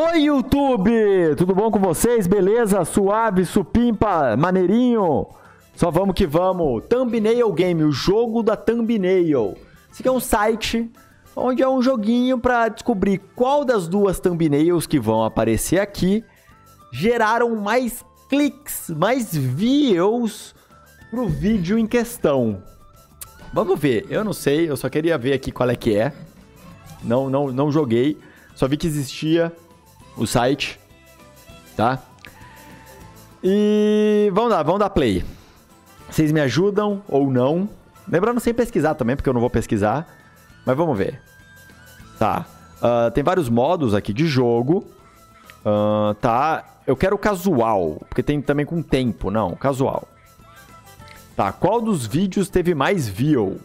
Oi, YouTube! Tudo bom com vocês? Beleza? Suave, supimpa, maneirinho? Só vamos que vamos. Thumbnail Game, o jogo da Thumbnail. Esse aqui é um site onde é um joguinho para descobrir qual das duas thumbnails que vão aparecer aqui geraram mais cliques, mais views pro vídeo em questão. Vamos ver, eu não sei, eu só queria ver aqui qual é que é. Não, não, não joguei, só vi que existia o site, tá? E vamos lá, vamos dar play. Vocês me ajudam ou não? Lembrando sem pesquisar também, porque eu não vou pesquisar. Mas vamos ver. Tá. Uh, tem vários modos aqui de jogo. Uh, tá. Eu quero casual, porque tem também com tempo. Não, casual. Tá. Qual dos vídeos teve mais view?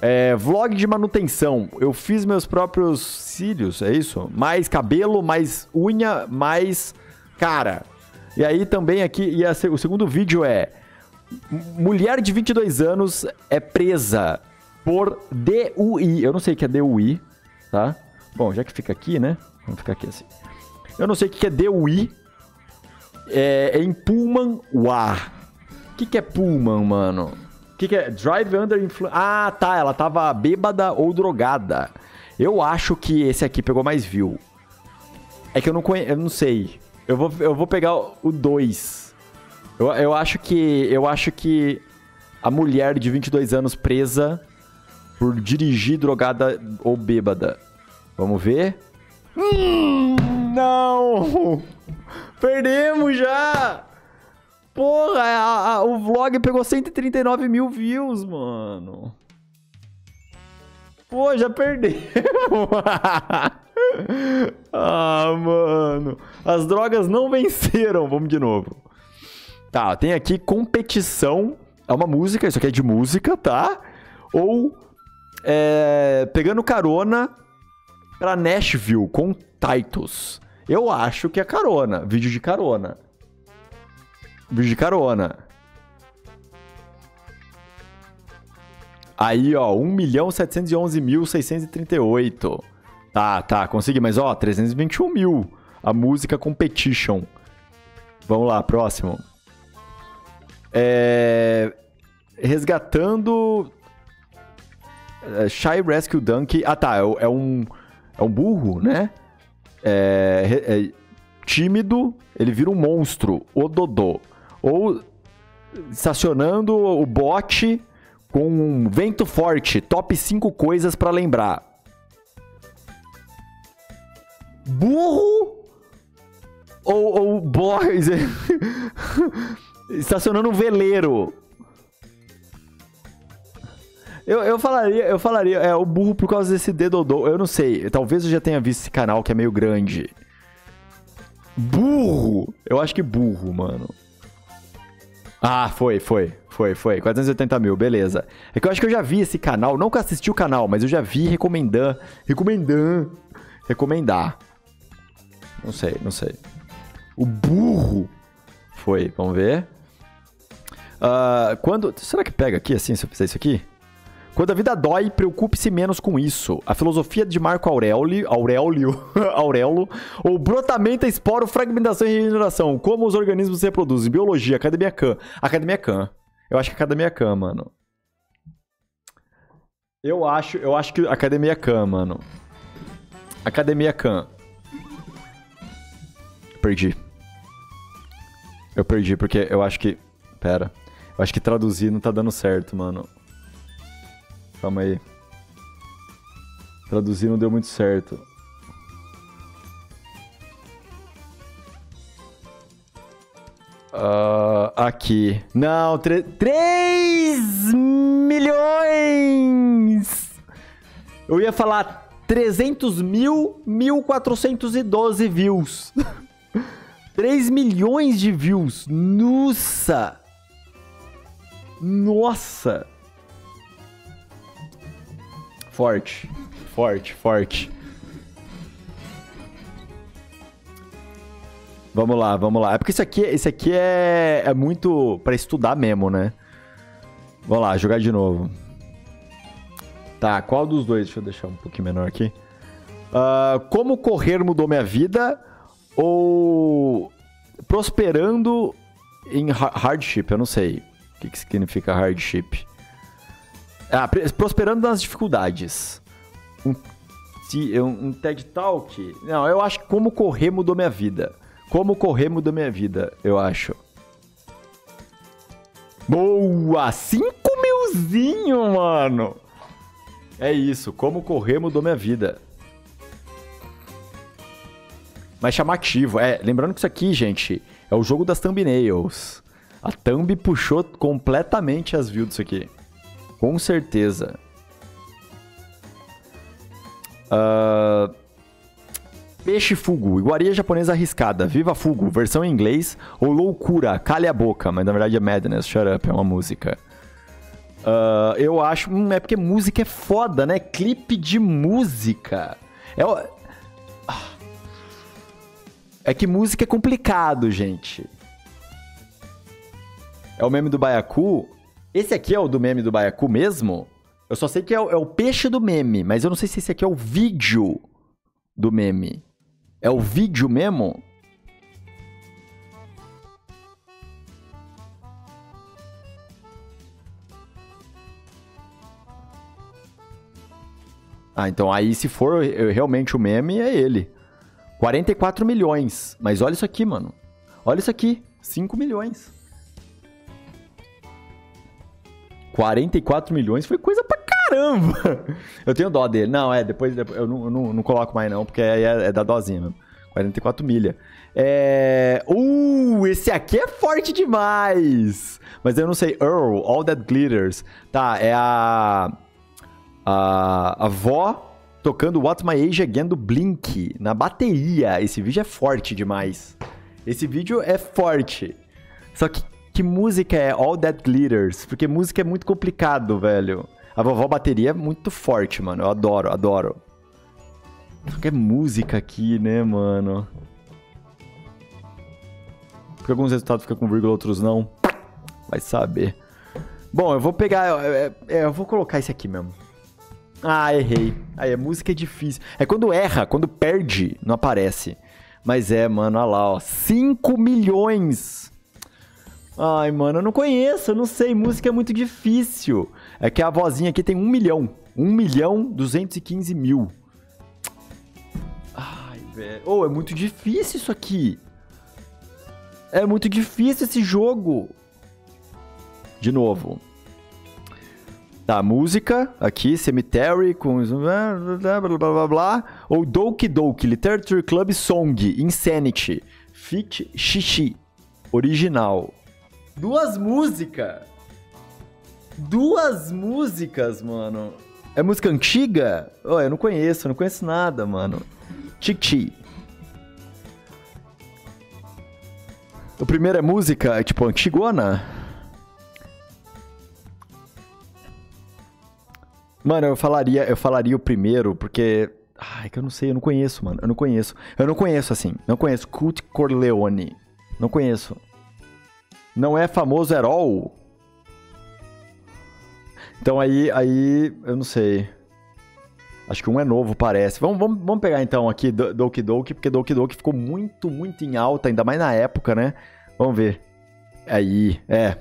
É, vlog de manutenção. Eu fiz meus próprios cílios, é isso? Mais cabelo, mais unha, mais cara. E aí também aqui, e a, o segundo vídeo é... Mulher de 22 anos é presa por DUI. Eu não sei o que é DUI, tá? Bom, já que fica aqui, né? Vamos ficar aqui assim. Eu não sei o que é DUI. É, é em Pullman War. O que, que é Pullman, mano? O que, que é? Drive under influence. Ah, tá. Ela tava bêbada ou drogada. Eu acho que esse aqui pegou mais view. É que eu não conheço. Eu não sei. Eu vou, eu vou pegar o 2. Eu, eu acho que. Eu acho que a mulher de 22 anos presa por dirigir drogada ou bêbada. Vamos ver? Hum, não! Perdemos já! Porra, a, a, o vlog pegou 139 mil views, mano. Pô, já perdemos. ah, mano. As drogas não venceram. Vamos de novo. Tá, tem aqui competição. É uma música, isso aqui é de música, tá? Ou é, pegando carona pra Nashville com Titus. Eu acho que é carona. Vídeo de carona. Vídeo de carona. Aí, ó, 1.711.638. Tá, tá, consegui. Mas, ó, 321 mil. A música Competition. Vamos lá, próximo. É... Resgatando é, Shy Rescue Donkey. Ah, tá. É, é, um, é um burro, né? É, é, tímido, ele vira um monstro. O Dodô. Ou estacionando o bote com um vento forte. Top 5 coisas para lembrar. Burro ou, ou boys estacionando um veleiro. Eu, eu falaria, eu falaria, é o burro por causa desse dedodô. Eu não sei, talvez eu já tenha visto esse canal que é meio grande. Burro! Eu acho que burro, mano. Ah, foi, foi, foi, foi. 480 mil, beleza. É que eu acho que eu já vi esse canal, não que assisti o canal, mas eu já vi recomendando, recomendando, recomendar. Não sei, não sei. O burro foi, vamos ver. Uh, quando, será que pega aqui assim, se eu fizer isso aqui? Quando a vida dói, preocupe-se menos com isso. A filosofia de Marco Aurélio, Aurélio, Aurelo, ou brotamento, esporo, fragmentação e regeneração. Como os organismos se reproduzem. Biologia, Academia Khan. Academia Khan. Eu acho que Academia Khan, mano. Eu acho, eu acho que Academia Khan, mano. Academia Khan. Perdi. Eu perdi porque eu acho que, pera. Eu acho que traduzir não tá dando certo, mano. Calma aí. Traduzir não deu muito certo. Uh, aqui. Não, 3 milhões! Eu ia falar 300 mil, 1412 views. 3 milhões de views. Nossa! Nossa! Forte. Forte, forte. Vamos lá, vamos lá. É porque isso aqui, isso aqui é, é muito para estudar mesmo, né? Vamos lá, jogar de novo. Tá, qual dos dois? Deixa eu deixar um pouquinho menor aqui. Uh, como correr mudou minha vida ou prosperando em hardship? Eu não sei o que, que significa hardship. Ah, prosperando nas dificuldades. Um, um, TED Talk? Não, eu acho que como correr mudou minha vida. Como correr mudou minha vida, eu acho. Boa! 5 milzinho, mano! É isso, como correr mudou minha vida. Mais chamativo. É, lembrando que isso aqui, gente, é o jogo das thumbnails. A thumb puxou completamente as views disso aqui. Com certeza. Uh... Peixe Fugo, iguaria japonesa arriscada, Viva Fugo, versão em inglês, ou Loucura, Cale a Boca, mas na verdade é Madness, Shut Up, é uma música. Uh, eu acho, hum, é porque música é foda, né? Clipe de música. É, é que música é complicado, gente. É o meme do Baiacu. Esse aqui é o do meme do Baiacu mesmo? Eu só sei que é o, é o peixe do meme, mas eu não sei se esse aqui é o vídeo do meme. É o vídeo mesmo? Ah, então aí se for realmente o meme, é ele. 44 milhões. Mas olha isso aqui, mano. Olha isso aqui. 5 milhões. 44 milhões foi coisa pra caramba. Eu tenho dó dele. Não, é, depois, depois eu, não, eu não, não, coloco mais não, porque aí é, é da dozinha mesmo. 44 milha. É... Uh, esse aqui é forte demais. Mas eu não sei. Earl, All That Glitters. Tá, é a... A, avó tocando What's My Age Again do Blink na bateria. Esse vídeo é forte demais. Esse vídeo é forte. Só que que música é All That Glitters? Porque música é muito complicado, velho. A vovó bateria é muito forte, mano. Eu adoro, adoro. Que é música aqui, né, mano? Porque alguns resultados ficam com vírgula, outros não. Vai saber. Bom, eu vou pegar... É, é, eu vou colocar esse aqui mesmo. Ah, errei. Aí, a música é difícil. É quando erra, quando perde, não aparece. Mas é, mano, olha lá, ó. 5 milhões! Ai, mano, eu não conheço, eu não sei. Música é muito difícil. É que a vozinha aqui tem 1 milhão. 1 milhão 215 mil. Ai, velho. Oh, é muito difícil isso aqui. É muito difícil esse jogo. De novo. Tá, música, aqui, Cemetery, com blá blá blá blá, ou Doki Doki, Literature Club Song, Insanity, Fit Xixi, original. Duas músicas! Duas músicas, mano. É música antiga? Oh, eu não conheço, eu não conheço nada, mano. Chichi. O primeiro é música, tipo, antigona? Mano, eu falaria, eu falaria o primeiro, porque. Ai, que eu não sei, eu não conheço, mano. Eu não conheço. Eu não conheço, assim. Não conheço. Cult Corleone. Não conheço. Não é famoso at all. Então aí, aí, eu não sei. Acho que um é novo, parece. Vamos, vamos, vamos pegar então aqui Doki Doki, porque Doki Doki ficou muito, muito em alta, ainda mais na época, né? Vamos ver. Aí, é.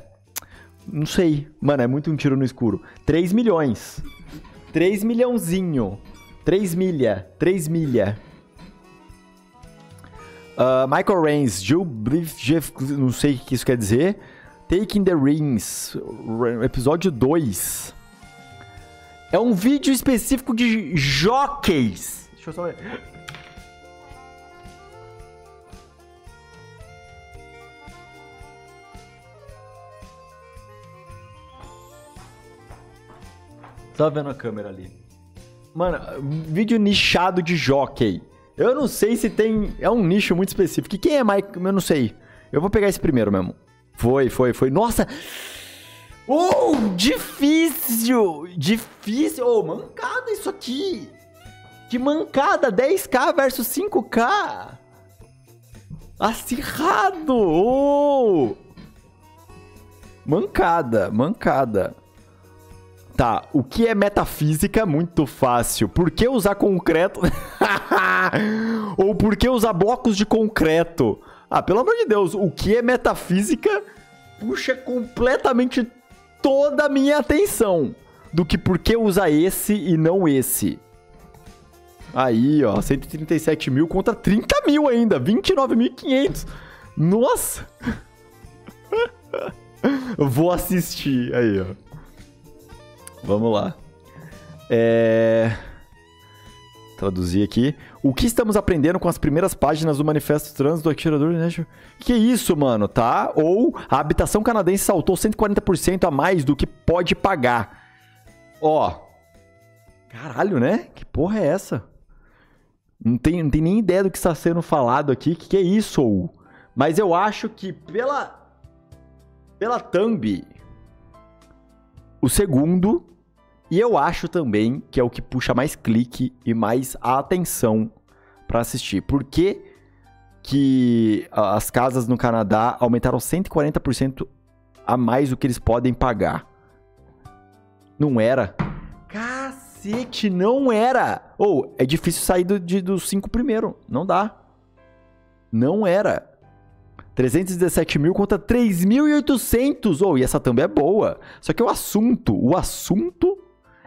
Não sei. Mano, é muito um tiro no escuro. 3 milhões. 3 milhãozinho. 3 milha. 3 milha. Uh, Michael Reigns, Jill Jeff, não sei o que isso quer dizer. Taking the Rings, episódio 2. É um vídeo específico de jockeys. Deixa eu só ver. Tá vendo a câmera ali. Mano, vídeo nichado de jockey. Eu não sei se tem. É um nicho muito específico. Quem é Mike? Eu não sei. Eu vou pegar esse primeiro mesmo. Foi, foi, foi. Nossa! Oh, difícil! Difícil! Oh, mancada isso aqui! Que mancada! 10k versus 5k! Acirrado! Oh! Mancada, mancada. Tá, o que é metafísica? Muito fácil. Por que usar concreto? Ou por que usar blocos de concreto? Ah, pelo amor de Deus, o que é metafísica puxa completamente toda a minha atenção do que por que usar esse e não esse. Aí, ó, 137 mil contra 30 mil ainda, 29.500. Nossa! Vou assistir. Aí, ó. Vamos lá. É... Traduzir aqui. O que estamos aprendendo com as primeiras páginas do Manifesto Trans do Atirador né? Que isso, mano, tá? Ou a habitação canadense saltou 140% a mais do que pode pagar. Ó. Caralho, né? Que porra é essa? Não tem, não tem nem ideia do que está sendo falado aqui. Que que é isso? Mas eu acho que pela pela thumb o segundo e eu acho também que é o que puxa mais clique e mais atenção para assistir. Por que, que as casas no Canadá aumentaram 140% a mais do que eles podem pagar? Não era. Cacete, não era. Ou, oh, é difícil sair do, de, dos cinco primeiro. Não dá. Não era. 317 mil contra 3.800. Ou, oh, e essa também é boa. Só que o assunto, o assunto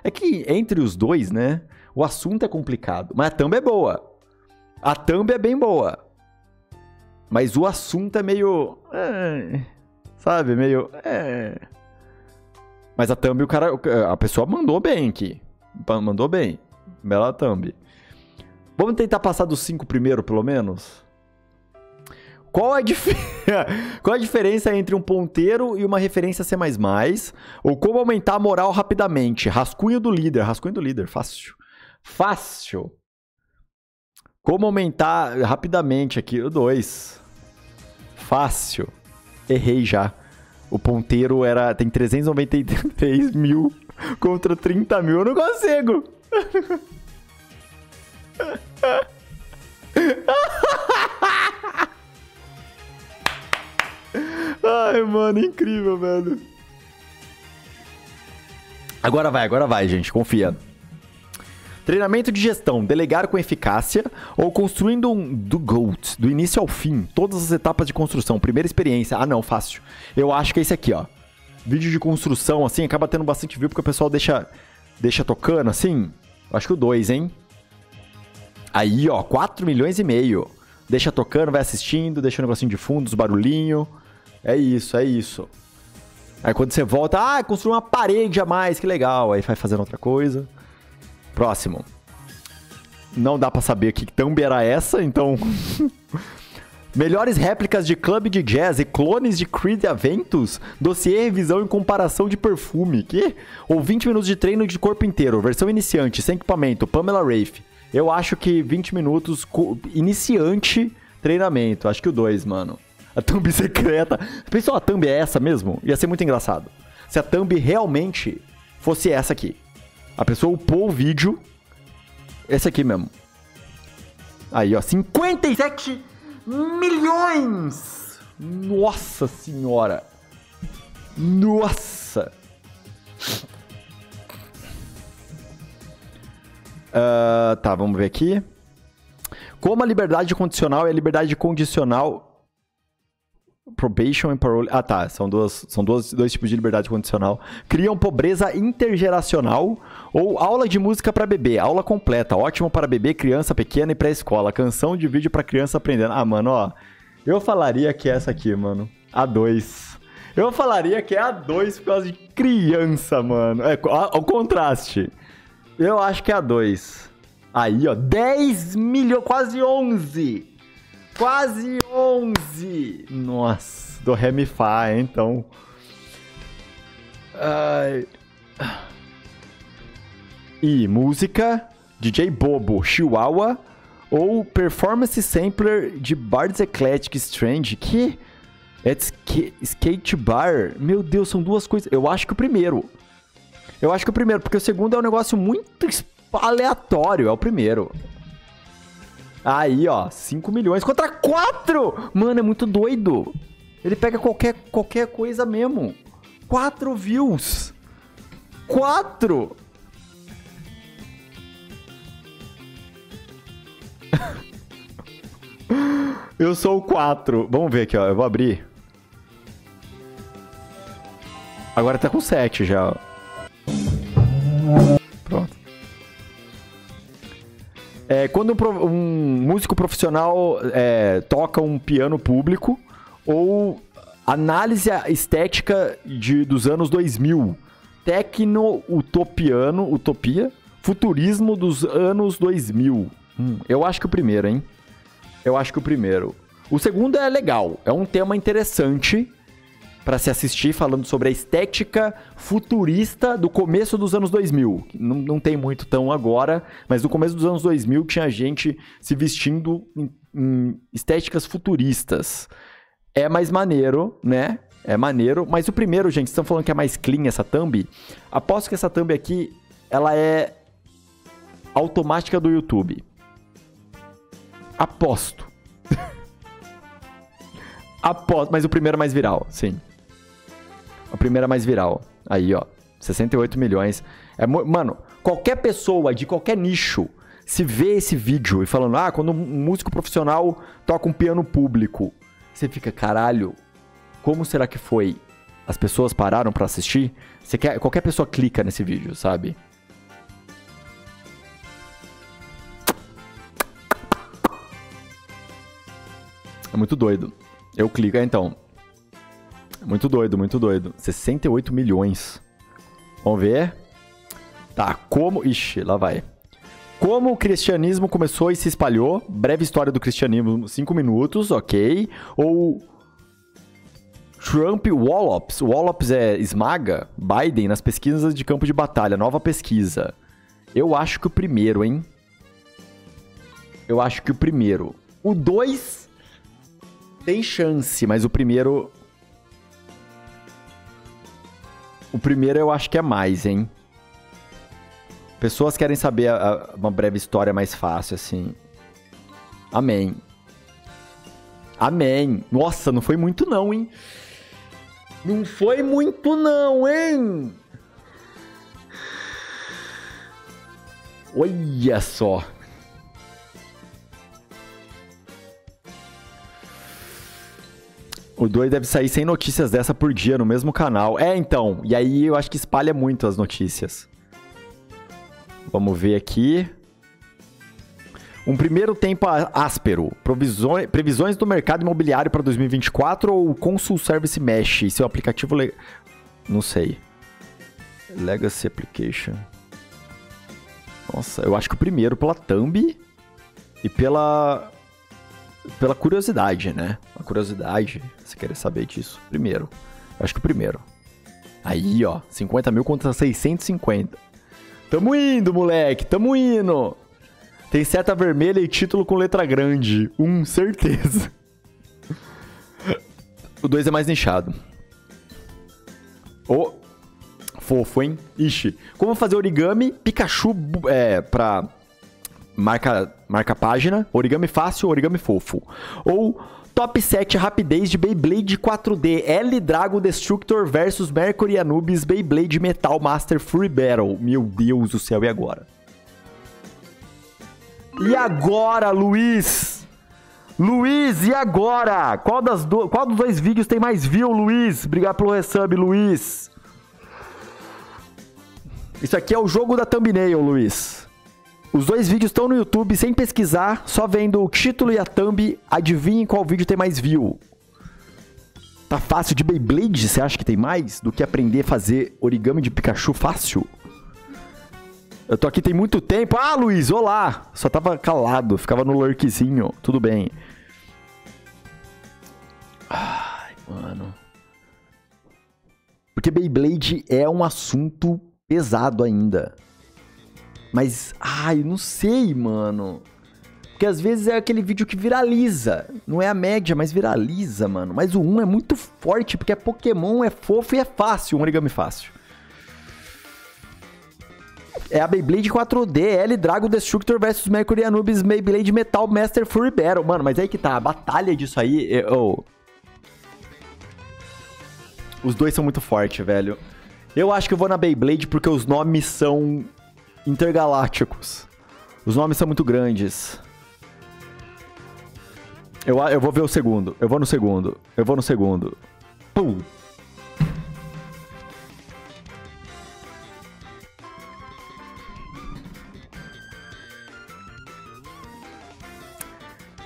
é que entre os dois, né? O assunto é complicado. Mas a thumb é boa. A thumb é bem boa. Mas o assunto é meio. É, sabe? Meio. É. Mas a thumb, o cara. A pessoa mandou bem aqui. Mandou bem. Bela thumb. Vamos tentar passar dos cinco primeiro, pelo menos? Qual a, dif... Qual a diferença entre um ponteiro e uma referência C++? Ou como aumentar a moral rapidamente? Rascunho do líder. Rascunho do líder, fácil. Fácil. Como aumentar rapidamente aqui? O 2. Fácil. Errei já. O ponteiro era tem 393 mil contra 30 mil. Eu não consigo. Ai, mano, incrível, velho. Agora vai, agora vai, gente, confia. Treinamento de gestão, delegar com eficácia ou construindo um do GOAT, do início ao fim, todas as etapas de construção, primeira experiência. Ah, não, fácil. Eu acho que é esse aqui, ó. Vídeo de construção, assim, acaba tendo bastante view porque o pessoal deixa, deixa tocando, assim. Eu acho que o 2, hein? Aí, ó, 4 milhões e meio. Deixa tocando, vai assistindo, deixa um negocinho de fundo, os barulhinhos. É isso, é isso. Aí quando você volta, ah, construiu uma parede a mais, que legal. Aí vai fazendo outra coisa. Próximo. Não dá para saber que thumb era essa, então. Melhores réplicas de clube de jazz e clones de Creed Aventus? Dossiê, revisão e comparação de perfume. Que? Ou 20 minutos de treino de corpo inteiro. Versão iniciante, sem equipamento. Pamela Rafe. Eu acho que 20 minutos iniciante treinamento. Acho que o 2, mano. A thumb secreta. Pessoal, a thumb é essa mesmo? Ia ser muito engraçado. Se a thumb realmente fosse essa aqui. A pessoa upou o vídeo. Esse aqui mesmo. Aí, ó. 57 milhões! Nossa senhora! Nossa! Uh, tá, vamos ver aqui. Como a liberdade condicional e a liberdade condicional Probation e parole. Ah, tá. São, duas, são duas, dois tipos de liberdade condicional. Criam pobreza intergeracional ou aula de música para bebê. Aula completa. Ótimo para bebê, criança pequena e pré-escola. Canção de vídeo para criança aprendendo. Ah, mano, ó. Eu falaria que é essa aqui, mano. A 2. Eu falaria que é a 2 por causa de criança, mano. É, o contraste. Eu acho que é a 2. Aí, ó. 10 milhões, quase 11. Quase 11! Nossa, do Ré Mi Fá, então. Ai. E música, DJ Bobo, Chihuahua ou Performance Sampler de Bards Eclectic Strange, que é skate bar. Meu Deus, são duas coisas. Eu acho que o primeiro. Eu acho que o primeiro, porque o segundo é um negócio muito aleatório, é o primeiro. Aí, ó, 5 milhões contra 4! Mano, é muito doido. Ele pega qualquer, qualquer coisa mesmo. 4 views. Quatro! Eu sou o 4. Vamos ver aqui, ó. Eu vou abrir. Agora tá com 7 já, ó. É, quando um, um músico profissional é, toca um piano público ou análise estética de, dos anos 2000. Tecno-utopiano, utopia, futurismo dos anos 2000. Hum, eu acho que o primeiro, hein? Eu acho que o primeiro. O segundo é legal, é um tema interessante para se assistir, falando sobre a estética futurista do começo dos anos 2000. Não, não tem muito tão agora, mas no começo dos anos 2000 tinha gente se vestindo em, em estéticas futuristas. É mais maneiro, né? É maneiro. Mas o primeiro, gente, estão falando que é mais clean essa thumb. Aposto que essa thumb aqui, ela é automática do YouTube. Aposto. Aposto. Mas o primeiro é mais viral, sim. O primeiro é mais viral. Aí, ó. 68 milhões. É, mano, qualquer pessoa de qualquer nicho se vê esse vídeo e falando, ah, quando um músico profissional toca um piano público, você fica, caralho, como será que foi? As pessoas pararam para assistir? Você quer, qualquer pessoa clica nesse vídeo, sabe? É muito doido. Eu clico, é, então. Muito doido, muito doido. 68 milhões. Vamos ver. Tá, como. Ixi, lá vai. Como o cristianismo começou e se espalhou. Breve história do cristianismo, 5 minutos, ok. Ou. Trump Wallops. Wallops é esmaga Biden nas pesquisas de campo de batalha. Nova pesquisa. Eu acho que o primeiro, hein? Eu acho que o primeiro. O 2 tem chance, mas o primeiro. O primeiro eu acho que é mais, hein? Pessoas querem saber a, a, uma breve história mais fácil, assim. Amém. Amém. Nossa, não foi muito não, hein? Não foi muito não, hein? Olha só. O 2 deve sair sem notícias dessa por dia no mesmo canal. É, então. E aí eu acho que espalha muito as notícias. Vamos ver aqui. Um primeiro tempo áspero. Provisões, previsões do mercado imobiliário para 2024 ou o Consul Service Mesh? Seu aplicativo. Le... Não sei. Legacy Application. Nossa, eu acho que o primeiro pela thumb e pela pela curiosidade, né? A curiosidade, você querer saber disso. Primeiro. Acho que o primeiro. Aí, ó, 50 mil contra 650. Tamo indo, moleque, tamo indo. Tem seta vermelha e título com letra grande. Um, certeza. O 2 é mais nichado. Ô, oh, fofo, hein? Ixi. Como fazer origami Pikachu é, pra marca, marca página, origami fácil, origami fofo. Ou Top 7 rapidez de Beyblade 4D L Drago Destructor versus Mercury Anubis Beyblade Metal Master Free Battle. Meu Deus do céu, e agora? E agora, Luiz? Luiz, e agora? Qual, das do... Qual dos dois vídeos tem mais view, Luiz? Obrigado pelo resub, Luiz. Isso aqui é o jogo da thumbnail, Luiz. Os dois vídeos estão no YouTube sem pesquisar, só vendo o título e a thumb. Adivinhe qual vídeo tem mais view. Tá fácil de Beyblade? Você acha que tem mais do que aprender a fazer origami de Pikachu fácil? Eu tô aqui tem muito tempo. Ah, Luiz, olá! Só tava calado, ficava no lurkzinho. Tudo bem. Ai, mano. Porque Beyblade é um assunto pesado ainda. Mas, ai, não sei, mano. Porque às vezes é aquele vídeo que viraliza. Não é a média, mas viraliza, mano. Mas o 1 é muito forte, porque é Pokémon, é fofo e é fácil, um origami fácil. É a Beyblade 4D, L Dragon Destructor vs Mercury Anubis Beyblade Metal Master Fury Battle. Mano, mas aí que tá, a batalha disso aí. É, oh. Os dois são muito fortes, velho. Eu acho que eu vou na Beyblade porque os nomes são intergalácticos. Os nomes são muito grandes. Eu, eu vou ver o segundo. Eu vou no segundo. Eu vou no segundo. Pum.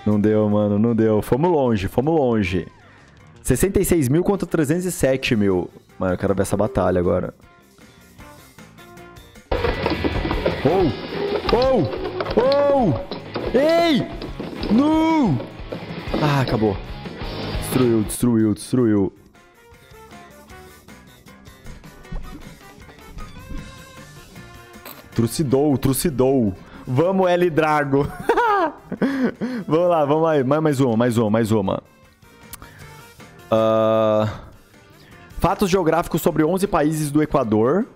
Não deu, mano, não deu. Fomos longe, fomos longe. 66 mil contra 307 mil. Mano, eu quero ver essa batalha agora. Oh! Oh! Oh! Ei! Não! Ah, acabou. Destruiu, destruiu, destruiu. Trucidou, trucidou. Vamos, L Drago. vamos lá, vamos lá. Mais, mais uma, mais uma, mais uma. Uh... Fatos geográficos sobre 11 países do Equador.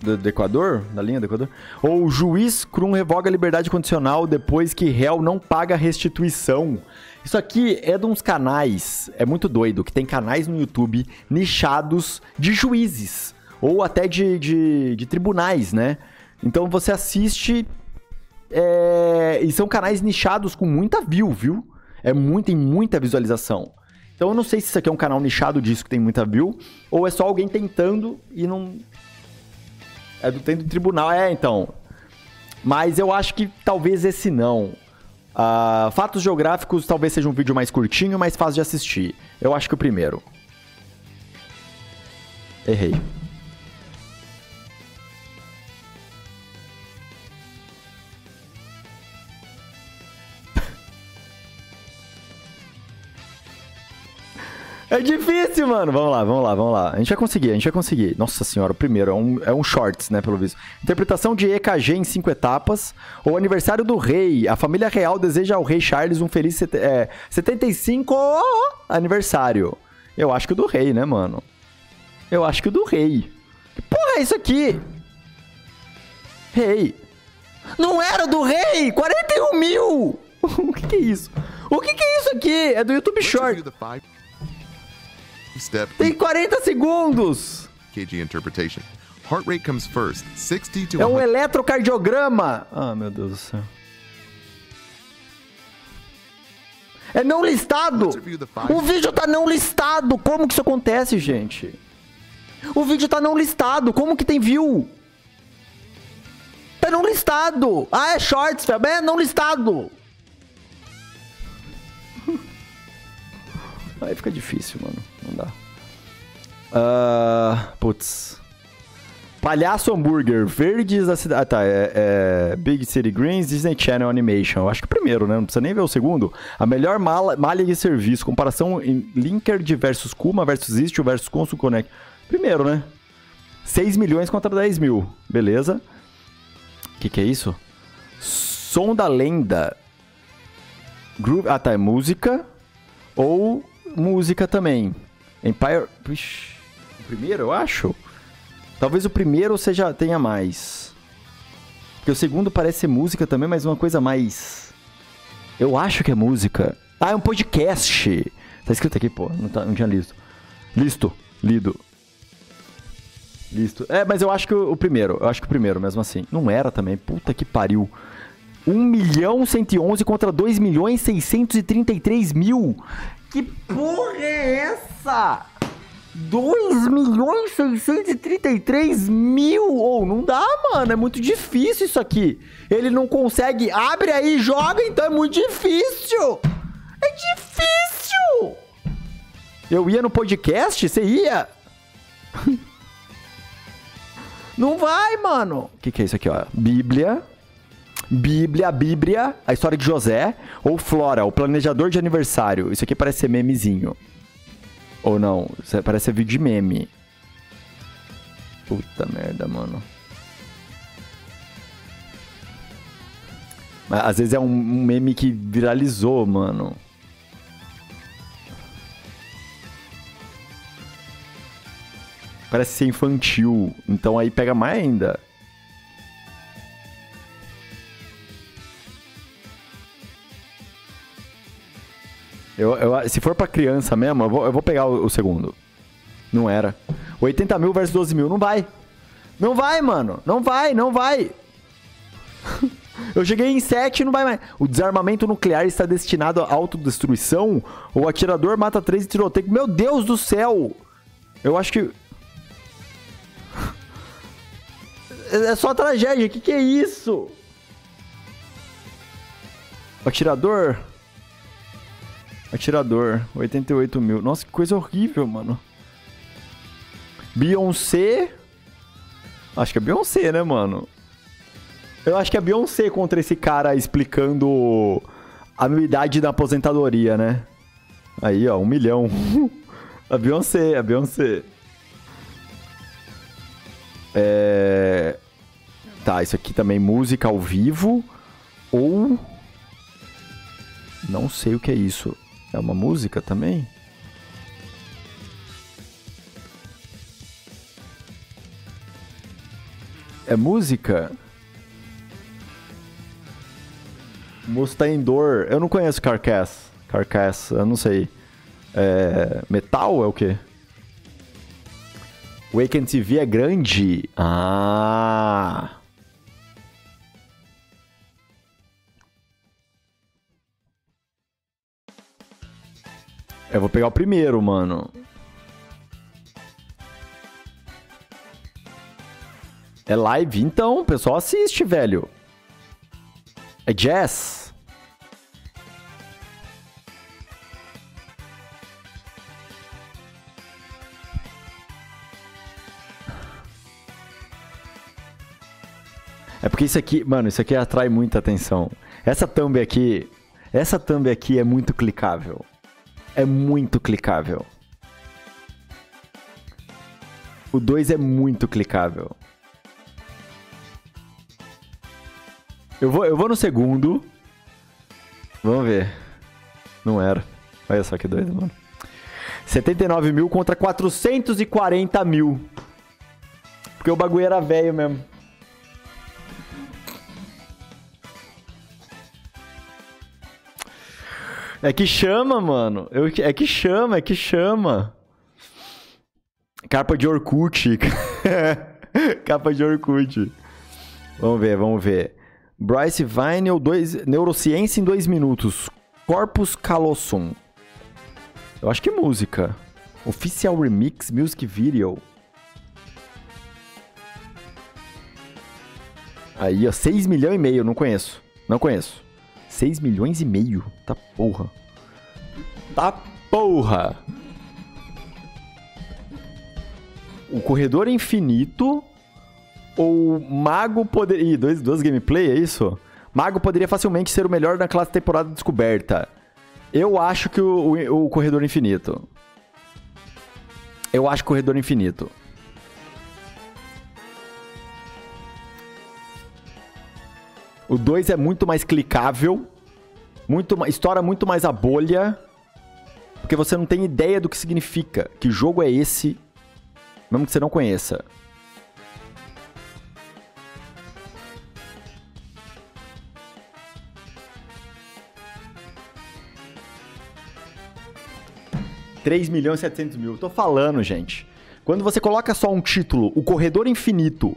Do, do, Equador? Da linha do Equador? Ou juiz Krum revoga a liberdade condicional depois que réu não paga restituição. Isso aqui é de uns canais, é muito doido, que tem canais no YouTube nichados de juízes. Ou até de, de, de tribunais, né? Então você assiste. É, e são canais nichados com muita view, viu? É muito, tem muita visualização. Então eu não sei se isso aqui é um canal nichado disso que tem muita view, ou é só alguém tentando e não. É do tempo do tribunal. É, então. Mas eu acho que talvez esse não. Uh, fatos geográficos talvez seja um vídeo mais curtinho, mais fácil de assistir. Eu acho que o primeiro. Errei. É difícil, mano. Vamos lá, vamos lá, vamos lá. A gente vai conseguir, a gente vai conseguir. Nossa senhora, o primeiro é um, é um shorts, né, pelo visto. Interpretação de EKG em cinco etapas. O aniversário do rei. A família real deseja ao rei Charles um feliz é, 75 aniversário. Eu acho que o do rei, né, mano? Eu acho que o do rei. Que porra é isso aqui? Rei. Não era do rei! 41 mil! o que, que é isso? O que, que é isso aqui? É do YouTube Short. Step Tem 40 segundos. KG interpretation. Heart rate comes first. 60 to É um eletrocardiograma. Ah, meu Deus do céu. É não listado. O vídeo tá não listado. Como que isso acontece, gente? O vídeo tá não listado. Como que tem view? Tá não listado. Ah, é shorts, é não listado. Aí fica difícil, mano. Não dá. Uh, putz. Palhaço Hambúrguer, Verdes da cidade. Ah, tá. É, é, Big City Greens, Disney Channel Animation. Eu acho que o primeiro, né? Não precisa nem ver o segundo. A melhor mala, malha de serviço. Comparação em Linkerd versus Kuma versus Istio versus Consul Connect. Primeiro, né? 6 milhões contra 10 mil. Beleza. O que, que é isso? Som da lenda. Groove. Ah, tá. É música. Ou música também. Empire. O primeiro, eu acho. Talvez o primeiro seja tenha mais. Porque o segundo parece ser música também, mas uma coisa mais. Eu acho que é música. Ah, é um podcast. Tá escrito aqui, pô. Não, tá, não tinha listo. Listo. Lido. Listo. É, mas eu acho que o, o, primeiro. Eu acho que o primeiro, mesmo assim. Não era também. Puta que pariu. 1 milhão 111 contra 2 milhões 633 mil. Que porra é essa? 2 milhões 633 mil! Ou oh, não dá, mano. É muito difícil isso aqui. Ele não consegue. Abre aí, joga, então é muito difícil. É difícil. Eu ia no podcast? Você ia? não vai, mano. O que, que é isso aqui, ó? Bíblia. Bíblia, Bíblia, a história de José, ou Flora, o planejador de aniversário. Isso aqui parece ser memezinho. Ou não, isso parece ser vídeo de meme. Puta merda, mano. Mas às vezes é um meme que viralizou, mano. Parece ser infantil. Então aí pega mais ainda. Eu, eu, se for pra criança mesmo, eu vou, eu vou pegar o, o, segundo. Não era. 80 mil versus 12 mil. Não vai. Não vai, mano. Não vai, não vai. eu cheguei em 7 e não vai mais. O desarmamento nuclear está destinado à autodestruição? O atirador mata 3 e tiroteio. Meu Deus do céu! Eu acho que... É só tragédia. O que, que é isso? O atirador... Atirador, 88 mil. Nossa, que coisa horrível, mano. Beyoncé. Acho que é Beyoncé, né, mano? Eu acho que é Beyoncé contra esse cara explicando a anuidade da aposentadoria, né? Aí, ó, um milhão. a Beyoncé, a Beyoncé. É... Tá, isso aqui também música ao vivo ou não sei o que é isso. É uma música também? É música? Mustang Eu não conheço Carcass. Carcass, eu não sei. É... Metal é o quê? Weekend TV é grande? Ah... Eu vou pegar o primeiro, mano. É live? Então, o pessoal assiste, velho. É jazz. É porque isso aqui, mano, isso aqui atrai muita atenção. Essa thumb aqui, essa thumb aqui é muito clicável é muito clicável. O 2 é muito clicável. Eu vou, eu vou no segundo. Vamos ver. Não era. Olha só que doido, mano. 79 mil contra 440 mil. Porque o bagulho era velho mesmo. É que chama, mano. Eu, é que chama, é que chama. Capa de Orkut. Capa de Orkut. Vamos ver, vamos ver. Bryce Vinyl, dois, Neurociência em dois minutos. Corpus Callosum. Eu acho que é música. Oficial Remix Music Video. Aí, ó, 6 milhões e meio, não conheço. Não conheço. 6 milhões e meio. Tá porra. Tá porra. O corredor infinito ou Mago poderia. Ih, dois, duas gameplay, é isso? Mago poderia facilmente ser o melhor na classe temporada descoberta. Eu acho que o, o, o corredor infinito. Eu acho corredor infinito. O 2 é muito mais clicável, muito, estoura muito mais a bolha, porque você não tem ideia do que significa. Que jogo é esse, mesmo que você não conheça. Três milhões e 700 mil. Tô falando, gente. Quando você coloca só um título, O Corredor Infinito,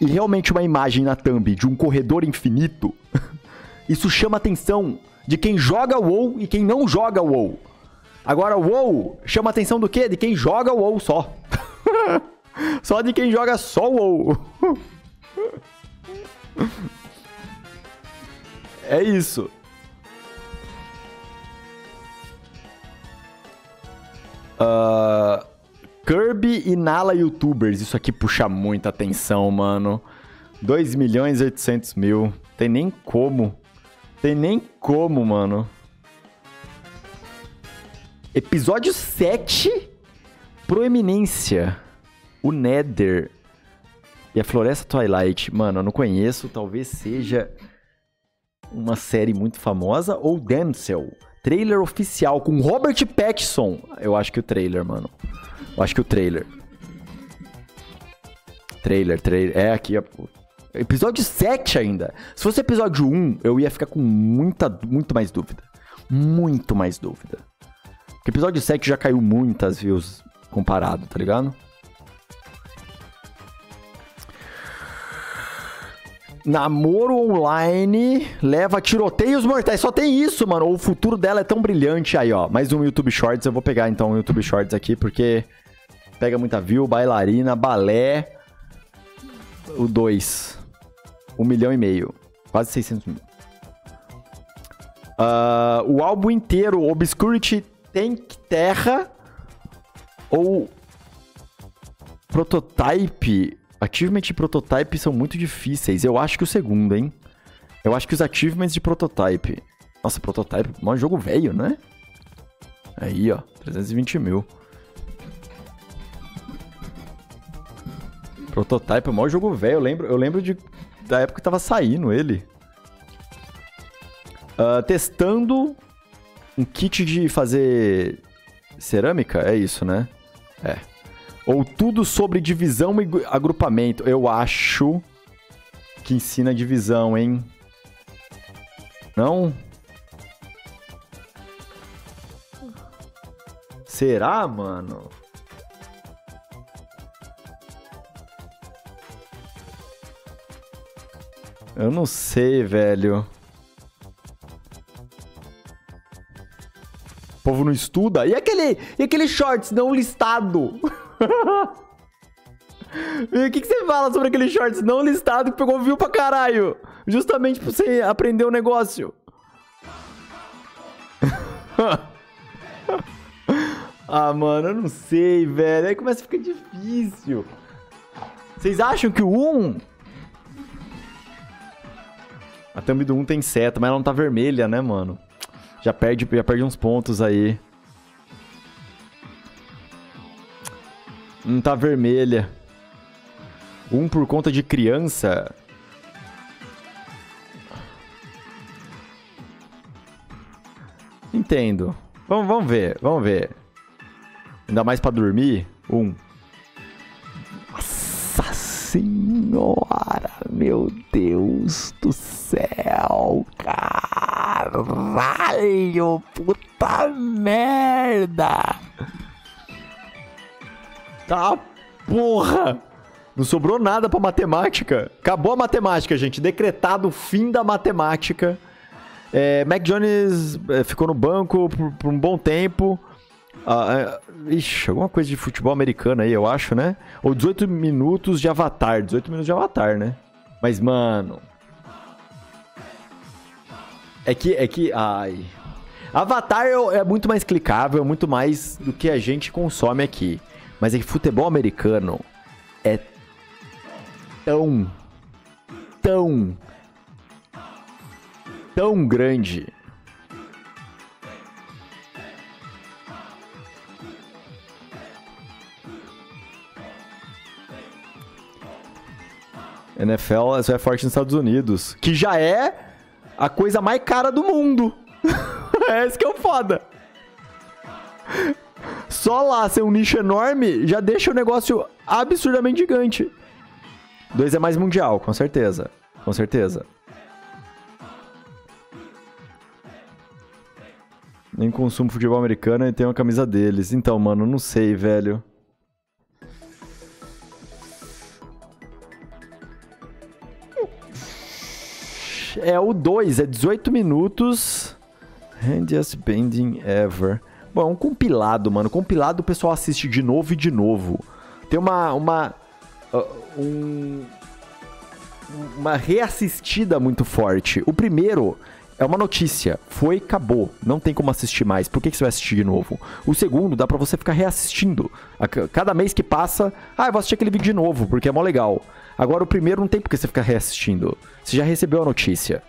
e realmente uma imagem na thumb de um corredor infinito, isso chama atenção de quem joga WoW e quem não joga WoW. Agora, WoW chama atenção do quê? De quem joga WoW só. só de quem joga só WoW. é isso. Uh, Kirby inala youtubers. Isso aqui puxa muita atenção, mano. 2 milhões e 800 mil. Tem nem como. Tem nem como, mano. Episódio 7. Proeminência. O Nether. E a Floresta Twilight. Mano, eu não conheço. Talvez seja uma série muito famosa. Ou Damsel. Trailer oficial com Robert Pattinson. Eu acho que o trailer, mano. Eu acho que o trailer. Trailer, trailer. É aqui, ó. Episódio 7 ainda. Se fosse episódio 1, eu ia ficar com muita, muito mais dúvida. muito mais dúvida. Porque episódio 7 já caiu muitas views comparado, tá ligado? Namoro online leva tiroteios mortais. Só tem isso, mano. O futuro dela é tão brilhante. Aí, ó. Mais um YouTube Shorts. Eu vou pegar então o YouTube Shorts aqui, porque pega muita view. Bailarina, balé. O 2. Um milhão e meio. Quase 600 mil. Uh, o álbum inteiro, Obscurity Tank Terra ou Prototype Achievement e Prototype são muito difíceis. Eu acho que o segundo, hein? Eu acho que os achievements de Prototype... Nossa, Prototype um jogo velho, né? Aí, ó. 320 mil. Prototype é o maior jogo velho. Eu lembro, eu lembro de, da época que tava saindo ele. Uh, testando um kit de fazer cerâmica. É isso, né? É. Ou tudo sobre divisão e agrupamento. Eu acho que ensina divisão, hein? Não? Será, mano? Eu não sei, velho. O povo não estuda. E aquele, e aquele shorts não listado? o que, que você fala sobre aquele shorts não listado que pegou view pra caralho? Justamente pra você aprender o um negócio. ah, mano, eu não sei, velho. Aí começa a ficar difícil. Vocês acham que o 1... A thumb do 1 tem seta, mas ela não tá vermelha, né, mano? Já perde, já perde uns pontos aí. Não tá vermelha. Um por conta de criança. Entendo. Vamos, vamos ver, vamos ver. Ainda mais pra dormir. Um. Senhora, meu Deus do céu, caralho, puta merda. Tá, porra! Não sobrou nada pra matemática. Acabou a matemática, gente. Decretado o fim da matemática. É, Mac Jones é, ficou no banco por, por um bom tempo. Ah, é, ixi, alguma coisa de futebol americano aí, eu acho, né? Ou 18 minutos de Avatar. 18 minutos de Avatar, né? Mas, mano. É que. É que. Ai. Avatar é, é muito mais clicável, é muito mais do que a gente consome aqui. Mas é que futebol americano é tão, tão, tão grande. NFL é forte nos Estados Unidos, que já é a coisa mais cara do mundo. é isso que é o foda. Só lá ser um nicho enorme já deixa o negócio absurdamente gigante. Dois é mais mundial, com certeza. Com certeza. Nem consumo futebol americano e tem uma camisa deles. Então, mano, não sei, velho. É o 2, é 18 minutos. Handiest bending ever. Bom, é um compilado, mano. Compilado o pessoal assiste de novo e de novo. Tem uma. uma uh, um, uma reassistida muito forte. O primeiro é uma notícia. Foi, acabou. Não tem como assistir mais. Por que, que você vai assistir de novo? O segundo dá pra você ficar reassistindo. A cada mês que passa, ah, eu vou assistir aquele vídeo de novo, porque é mó legal. Agora o primeiro não tem por que você ficar reassistindo. Você já recebeu a notícia.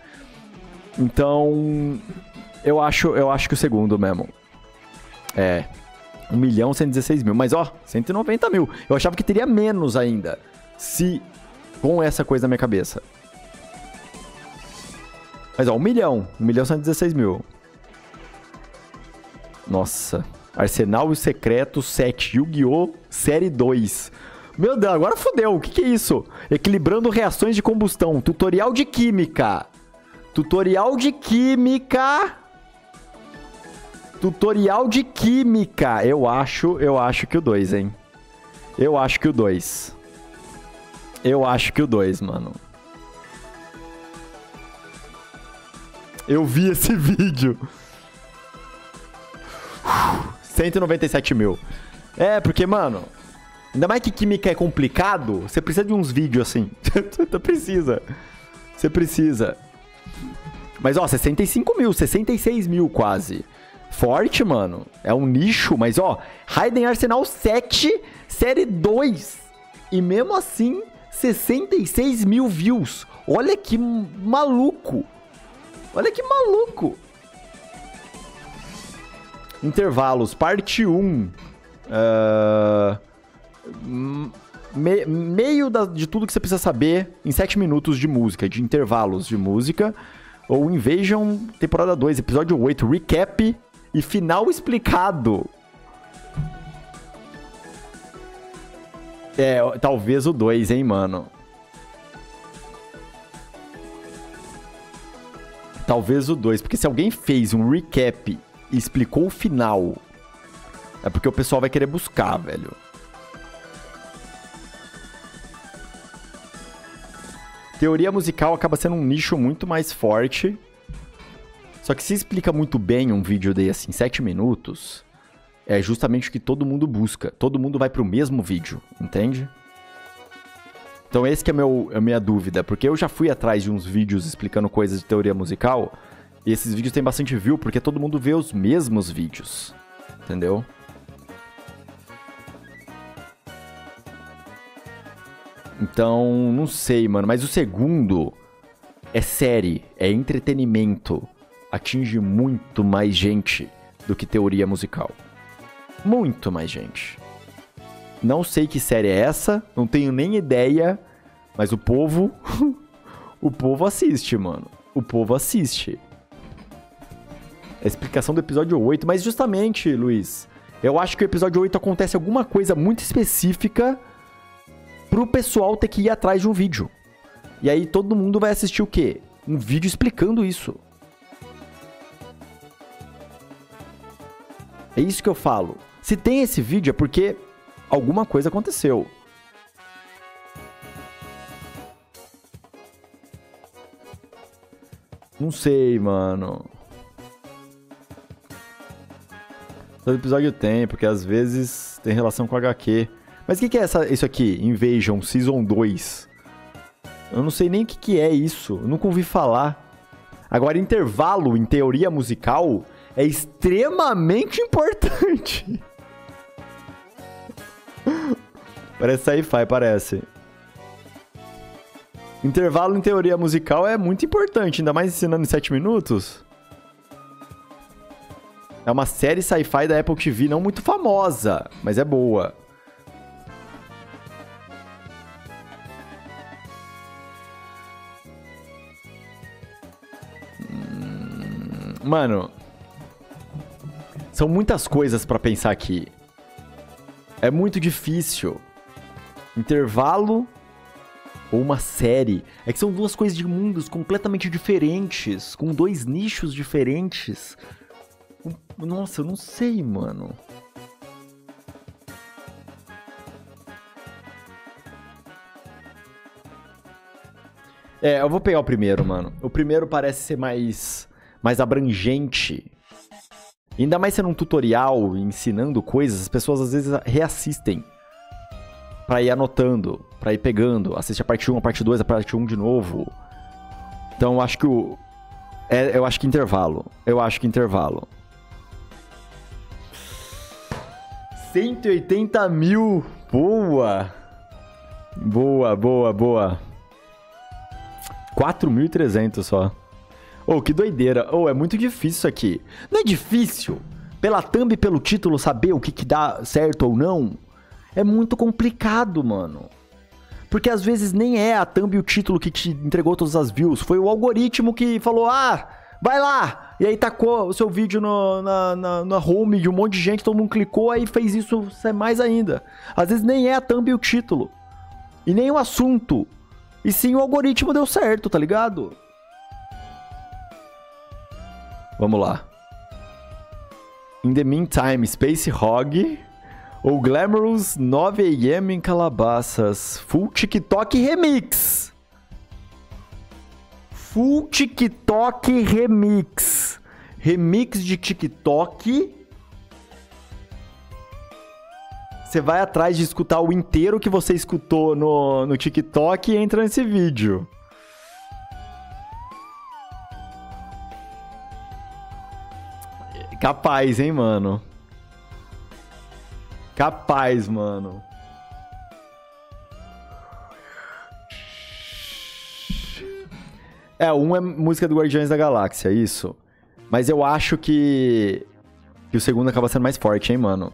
Então, eu acho, eu acho que o segundo mesmo. É. 1 milhão 116 mil. Mas ó, 190 mil. Eu achava que teria menos ainda. Se. Com essa coisa na minha cabeça. Mas ó, 1 milhão. 1 milhão 116 mil. Nossa. Arsenal e Secreto 7. Yu-Gi-Oh! Série 2. Meu Deus, agora fodeu. O que, que é isso? Equilibrando reações de combustão. Tutorial de química. Tutorial de química. Tutorial de química. Eu acho, eu acho que o 2, hein? Eu acho que o 2. Eu acho que o 2, mano. Eu vi esse vídeo. 197 mil. É, porque, mano, ainda mais que química é complicado, você precisa de uns vídeos assim. Você precisa. Você precisa. Mas, ó, 65 mil, 66 mil quase. Forte, mano. É um nicho, mas, ó, Raiden Arsenal 7, série 2. E mesmo assim, 66 mil views. Olha que maluco. Olha que maluco. Intervalos, parte 1. Uh, me, meio da, de tudo que você precisa saber em 7 minutos de música, de intervalos de música. Ou Invasion, temporada 2, episódio 8, recap e final explicado. É, talvez o 2, hein, mano. Talvez o 2, porque se alguém fez um recap e explicou o final, é porque o pessoal vai querer buscar, velho. Teoria musical acaba sendo um nicho muito mais forte. Só que se explica muito bem um vídeo de assim, 7 minutos, é justamente o que todo mundo busca. Todo mundo vai pro mesmo vídeo, entende? Então esse que é meu, a minha dúvida, porque eu já fui atrás de uns vídeos explicando coisas de teoria musical, e esses vídeos têm bastante view porque todo mundo vê os mesmos vídeos. Entendeu? Então, não sei, mano. Mas o segundo é série, é entretenimento. Atinge muito mais gente do que teoria musical. Muito mais gente. Não sei que série é essa, não tenho nem ideia, mas o povo. o povo assiste, mano. O povo assiste. A explicação do episódio 8, mas justamente, Luiz, eu acho que o episódio 8 acontece alguma coisa muito específica pro pessoal ter que ir atrás de um vídeo. E aí todo mundo vai assistir o quê? Um vídeo explicando isso. É isso que eu falo. Se tem esse vídeo é porque alguma coisa aconteceu. Não sei, mano. Todo episódio tem, porque às vezes tem relação com HQ. Mas o que, que, é essa, isso aqui? Invasion Season 2. Eu não sei nem o que, que é isso. Eu nunca ouvi falar. Agora, intervalo em teoria musical é extremamente importante. parece sci-fi, parece. Intervalo em teoria musical é muito importante, ainda mais ensinando em 7 minutos. É uma série sci-fi da Apple TV não muito famosa, mas é boa. Mano, são muitas coisas para pensar aqui. É muito difícil. Intervalo ou uma série. É que são duas coisas de mundos completamente diferentes, com dois nichos diferentes. Nossa, eu não sei, mano. É, eu vou pegar o primeiro, mano. O primeiro parece ser mais mais abrangente. Ainda mais sendo um tutorial ensinando coisas, as pessoas às vezes reassistem para ir anotando, para ir pegando, assiste a parte 1, a parte 2, a parte 1 de novo. Então eu acho que o é, eu acho que intervalo. Eu acho que intervalo. 180 mil. Boa. Boa, boa, boa. 4.300 só. Oh, que doideira. Oh, é muito difícil isso aqui. Não é difícil? Pela thumb e pelo título saber o que, que dá certo ou não? É muito complicado, mano. Porque às vezes nem é a thumb e o título que te entregou todas as views. Foi o algoritmo que falou, ah, vai lá. E aí tacou o seu vídeo no, na, na, na home de um monte de gente, todo mundo clicou, aí fez isso mais ainda. Às vezes nem é a thumb e o título. E nem o assunto. E sim o algoritmo deu certo, tá ligado? Vamos lá. In the Meantime, Space Hog ou Glamorous 9am em Calabasas. Full TikTok Remix. Full TikTok Remix. Remix de TikTok. Você vai atrás de escutar o inteiro que você escutou no, no TikTok e entra nesse vídeo. Capaz, hein, mano? Capaz, mano. É, um é música do Guardiões da Galáxia, isso. Mas eu acho que. que o segundo acaba sendo mais forte, hein, mano?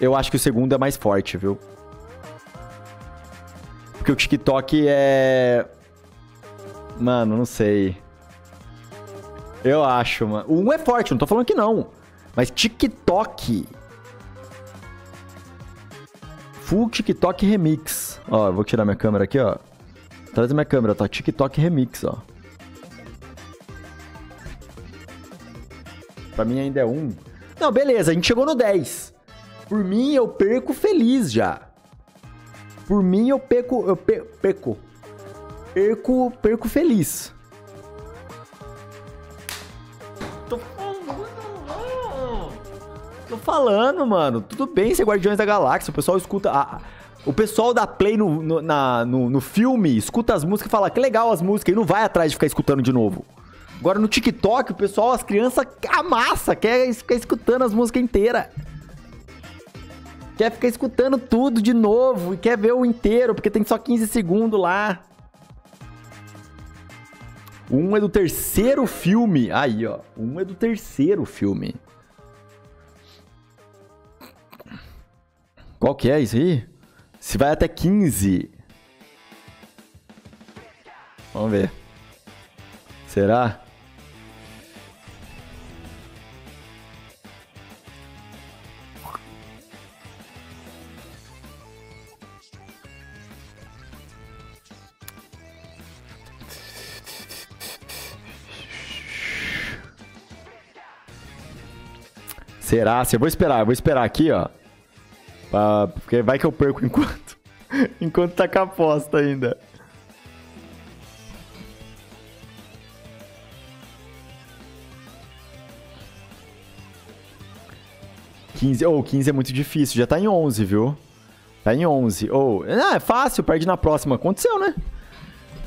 Eu acho que o segundo é mais forte, viu? Porque o TikTok é. Mano, não sei. Eu acho, mano. O um é forte, não tô falando que não. Mas TikTok. Full TikTok Remix. Ó, vou tirar minha câmera aqui, ó. Traz minha câmera, tá? TikTok Remix, ó. Pra mim ainda é um. Não, beleza, a gente chegou no 10. Por mim, eu perco feliz já. Por mim, eu perco. Eu pe perco. Perco, perco feliz. Falando, mano. Tudo bem ser Guardiões da Galáxia. O pessoal escuta. A, o pessoal da Play no, no, na, no, no filme escuta as músicas e fala que legal as músicas e não vai atrás de ficar escutando de novo. Agora no TikTok, o pessoal, as crianças amassa, quer ficar escutando as músicas inteiras. Quer ficar escutando tudo de novo e quer ver o inteiro, porque tem só 15 segundos lá. Um é do terceiro filme. Aí, ó. Um é do terceiro filme. Qual que é isso aí? Se vai até 15. Vamos ver. Será? Será? Se eu vou esperar, eu vou esperar aqui, ó. Pra... Porque vai que eu perco enquanto. enquanto tá com a aposta ainda. Quinze, ou oh, 15 é muito difícil, já tá em 11, viu? Tá em 11. Ou, oh, ah, é fácil, perde na próxima. Aconteceu, né?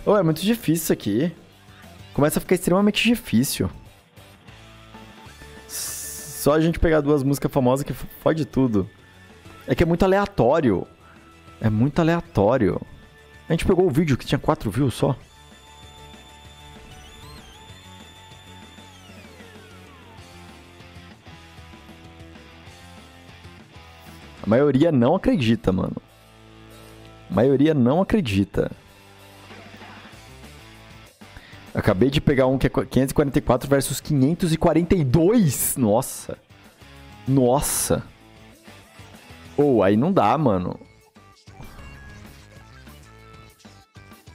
Ou oh, é muito difícil isso aqui. Começa a ficar extremamente difícil. Só a gente pegar duas músicas famosas que fode tudo. É que é muito aleatório. É muito aleatório. A gente pegou o vídeo que tinha quatro views só. A maioria não acredita, mano. A maioria não acredita. Acabei de pegar um que é 544 versus 542. Nossa. Nossa. Ou aí não dá, mano.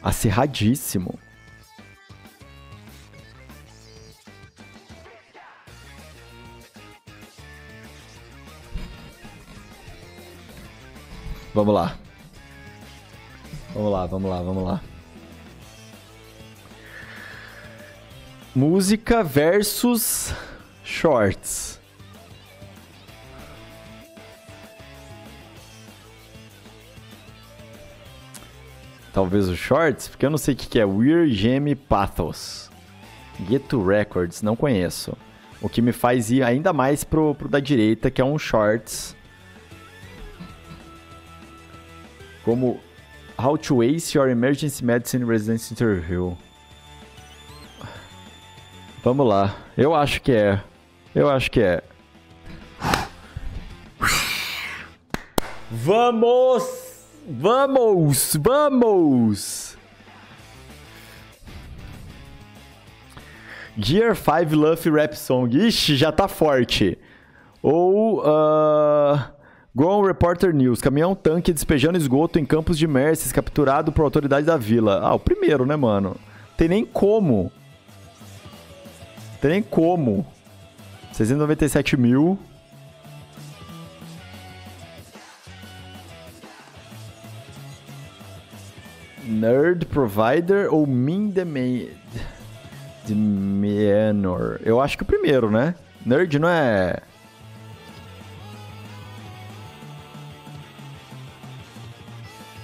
Acirradíssimo. Vamos lá. Vamos lá, vamos lá, vamos lá. Música versus shorts. Talvez os shorts, porque eu não sei o que é Weird Gem Pathos. Get to Records, não conheço. O que me faz ir ainda mais pro, pro da direita, que é um shorts. Como How to Ace Your Emergency Medicine Residence Interview. Vamos lá. Eu acho que é. Eu acho que é. Vamos! Vamos! Vamos! Gear 5 Luffy Rap Song. Ixi, já tá forte. Ou. Uh, Grown Reporter News. Caminhão tanque despejando esgoto em campos de Merces, capturado por autoridade da vila. Ah, o primeiro, né, mano? Tem nem como. Tem nem como. 697 mil. Nerd Provider ou Min the Menor? Eu acho que o primeiro, né? Nerd não é.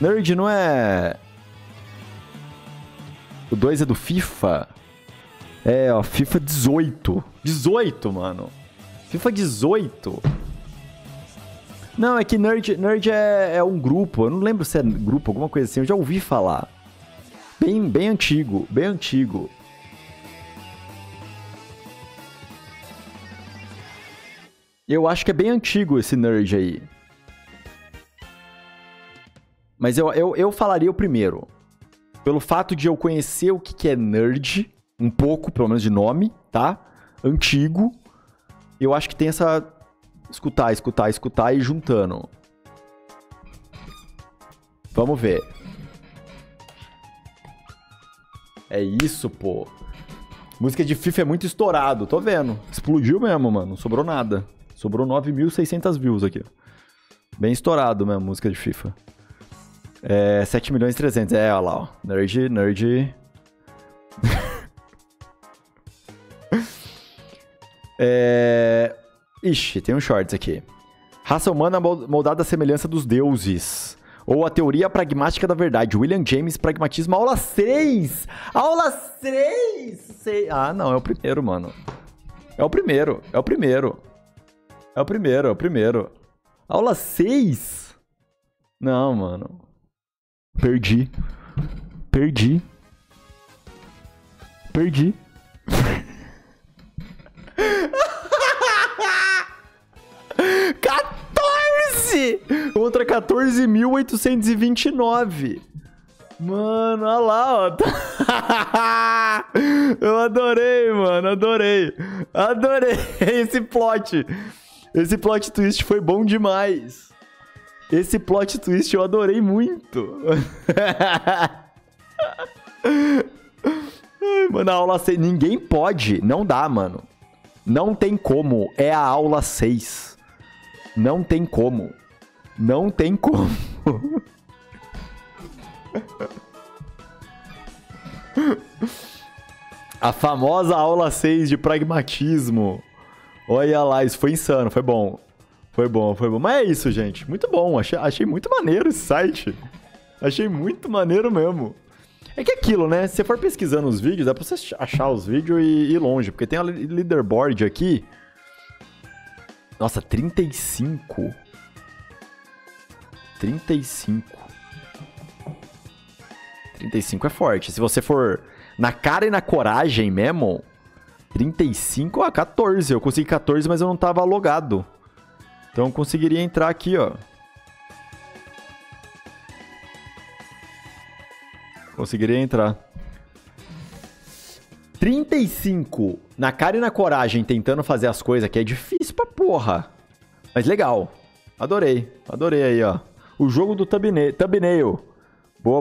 Nerd não é. O 2 é do FIFA? É, ó, FIFA 18. 18, mano. FIFA 18. Não, é que Nerd, Nerd é, é, um grupo. Eu não lembro se é grupo, alguma coisa assim. Eu já ouvi falar. Bem, bem antigo, bem antigo. Eu acho que é bem antigo esse Nerd aí. Mas eu, eu, eu falaria o primeiro. Pelo fato de eu conhecer o que, que é nerd, um pouco, pelo menos de nome, tá? Antigo. Eu acho que tem essa escutar, escutar, escutar e juntando. Vamos ver. É isso, pô. Música de FIFA é muito estourado, tô vendo. Explodiu mesmo, mano. Não sobrou nada. Sobrou 9.600 views aqui. Bem estourado mesmo, música de FIFA. É, 7 milhões e 300. É, olha lá, ó. Nerd, nerd. é... Ixi, tem um shorts aqui. Raça humana moldada à semelhança dos deuses. Ou a teoria pragmática da verdade. William James, pragmatismo, aula 6! Aula 6! Ah, não, é o primeiro, mano. É o primeiro, é o primeiro. É o primeiro, é o primeiro. Aula 6? Não, mano. Perdi. Perdi. Perdi. Contra 14.829. Mano, olha lá, ó. Eu adorei, mano. Adorei. Adorei esse plot. Esse plot twist foi bom demais. Esse plot twist eu adorei muito. mano, a aula 6. Ninguém pode. Não dá, mano. Não tem como. É a aula 6. Não tem como. Não tem como. A famosa aula 6 de pragmatismo. Olha lá, isso foi insano, foi bom. Foi bom, foi bom. Mas é isso, gente. Muito bom. Achei, achei muito maneiro esse site. Achei muito maneiro mesmo. É que aquilo, né? Se você for pesquisando os vídeos, dá pra você achar os vídeos e ir longe. Porque tem a leaderboard aqui. Nossa, 35. 35. 35 é forte. Se você for na cara e na coragem mesmo, 35 a 14. Eu consegui 14, mas eu não tava logado. Então eu conseguiria entrar aqui, ó. Conseguiria entrar. 35 na cara e na coragem tentando fazer as coisas aqui é difícil pra porra. Mas legal. Adorei. Adorei aí, ó. O jogo do thumbnail. thumbnail. Boa, boa.